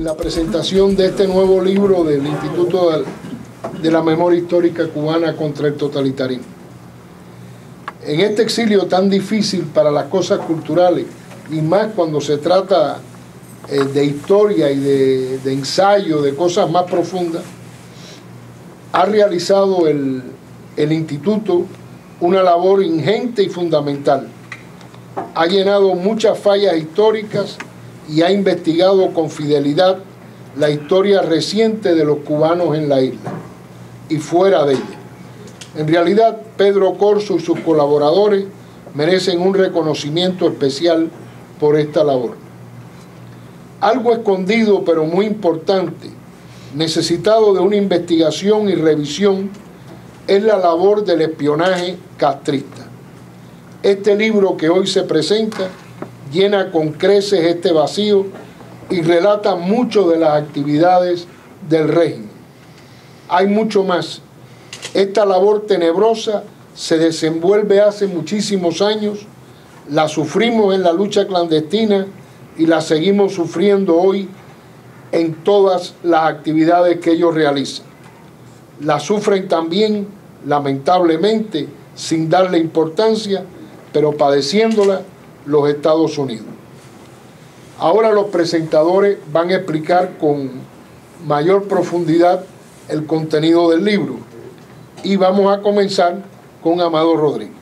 la presentación de este nuevo libro del Instituto de la Memoria Histórica Cubana contra el Totalitarismo. En este exilio tan difícil para las cosas culturales, y más cuando se trata eh, de historia y de, ensayo, de cosas más profundas, ha realizado el instituto una labor ingente y fundamental. Ha llenado muchas fallas históricas y ha investigado con fidelidad la historia reciente de los cubanos en la isla y fuera de ella. En realidad, Pedro Corso y sus colaboradores merecen un reconocimiento especial por esta labor. Algo escondido pero muy importante, necesitado de una investigación y revisión, es la labor del espionaje castrista. Este libro que hoy se presenta llena con creces este vacío y relata mucho de las actividades del régimen. Hay mucho más. Esta labor tenebrosa se desenvuelve hace muchísimos años, la sufrimos en la lucha clandestina y la seguimos sufriendo hoy en todas las actividades que ellos realizan. La sufren también, lamentablemente, sin darle importancia, pero padeciéndola los Estados Unidos. Ahora los presentadores van a explicar con mayor profundidad el contenido del libro y vamos a comenzar con Amado Rodríguez.